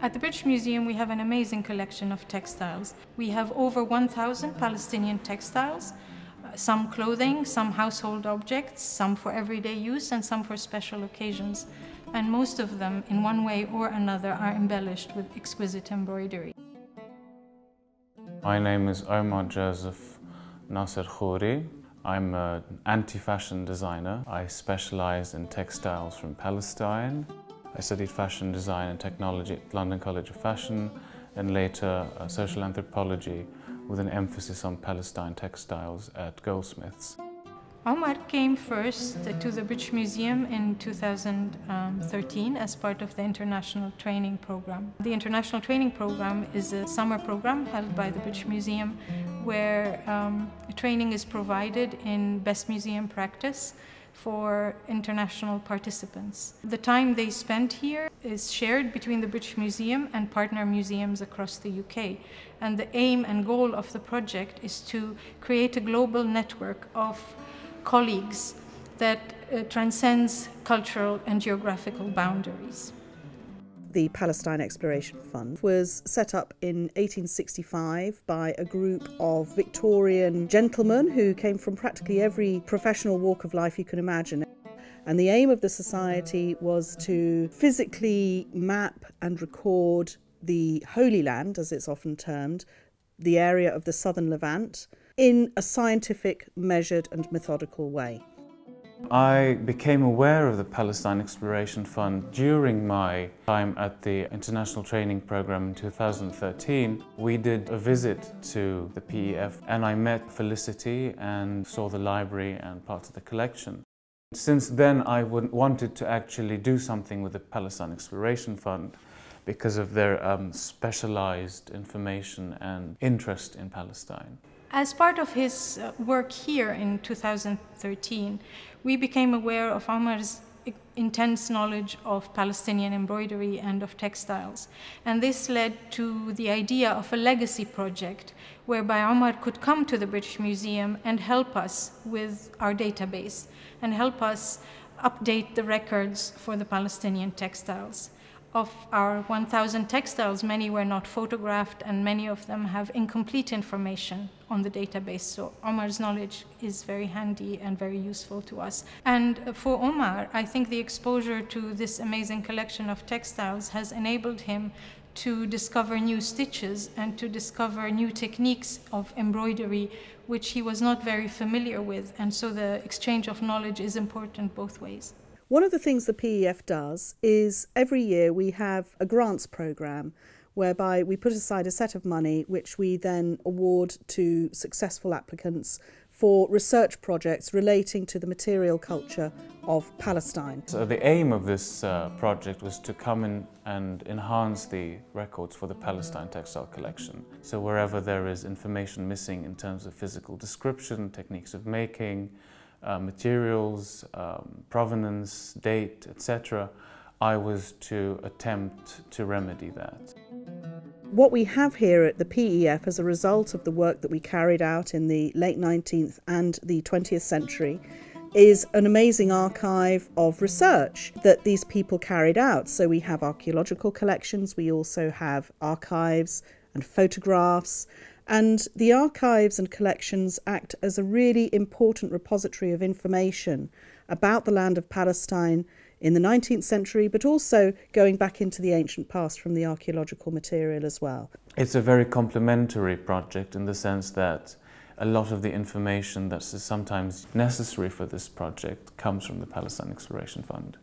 At the British Museum, we have an amazing collection of textiles. We have over 1,000 Palestinian textiles, uh, some clothing, some household objects, some for everyday use, and some for special occasions. And most of them, in one way or another, are embellished with exquisite embroidery. My name is Omar Joseph Nasser Khouri. I'm an anti-fashion designer. I specialize in textiles from Palestine. I studied fashion design and technology at London College of Fashion and later uh, social anthropology with an emphasis on Palestine textiles at Goldsmiths. Omar came first to the British Museum in 2013 as part of the International Training Program. The International Training Program is a summer program held by the British Museum where um, training is provided in best museum practice for international participants. The time they spend here is shared between the British Museum and partner museums across the UK. And the aim and goal of the project is to create a global network of colleagues that uh, transcends cultural and geographical boundaries. The Palestine Exploration Fund was set up in 1865 by a group of Victorian gentlemen who came from practically every professional walk of life you can imagine. And the aim of the society was to physically map and record the Holy Land, as it's often termed, the area of the southern Levant, in a scientific, measured, and methodical way. I became aware of the Palestine Exploration Fund during my time at the International Training Program in 2013. We did a visit to the PEF and I met Felicity and saw the library and parts of the collection. Since then I wanted to actually do something with the Palestine Exploration Fund because of their um, specialized information and interest in Palestine. As part of his uh, work here in 2013, we became aware of Omar's intense knowledge of Palestinian embroidery and of textiles. And this led to the idea of a legacy project whereby Omar could come to the British Museum and help us with our database and help us update the records for the Palestinian textiles of our 1,000 textiles, many were not photographed and many of them have incomplete information on the database. So Omar's knowledge is very handy and very useful to us. And for Omar, I think the exposure to this amazing collection of textiles has enabled him to discover new stitches and to discover new techniques of embroidery which he was not very familiar with. And so the exchange of knowledge is important both ways. One of the things the PEF does is every year we have a grants programme whereby we put aside a set of money which we then award to successful applicants for research projects relating to the material culture of Palestine. So the aim of this uh, project was to come in and enhance the records for the Palestine textile collection. So wherever there is information missing in terms of physical description, techniques of making, uh, materials, um, provenance, date, etc., I was to attempt to remedy that. What we have here at the PEF as a result of the work that we carried out in the late 19th and the 20th century is an amazing archive of research that these people carried out. So we have archaeological collections, we also have archives and photographs and the archives and collections act as a really important repository of information about the land of Palestine in the 19th century, but also going back into the ancient past from the archaeological material as well. It's a very complementary project in the sense that a lot of the information that is sometimes necessary for this project comes from the Palestine Exploration Fund.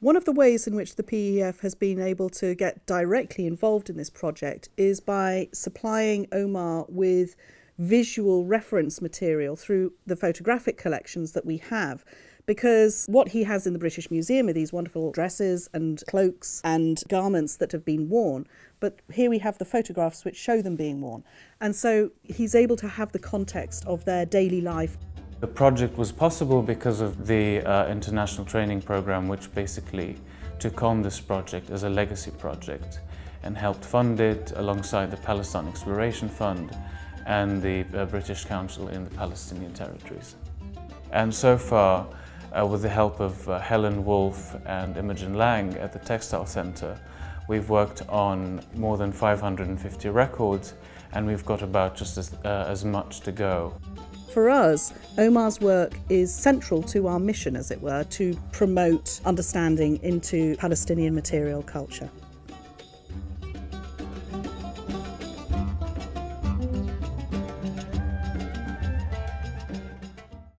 One of the ways in which the PEF has been able to get directly involved in this project is by supplying Omar with visual reference material through the photographic collections that we have. Because what he has in the British Museum are these wonderful dresses and cloaks and garments that have been worn, but here we have the photographs which show them being worn. And so he's able to have the context of their daily life. The project was possible because of the uh, international training program which basically took on this project as a legacy project and helped fund it alongside the Palestine Exploration Fund and the uh, British Council in the Palestinian territories. And so far, uh, with the help of uh, Helen Wolfe and Imogen Laing at the Textile Centre, We've worked on more than 550 records and we've got about just as, uh, as much to go. For us, Omar's work is central to our mission, as it were, to promote understanding into Palestinian material culture.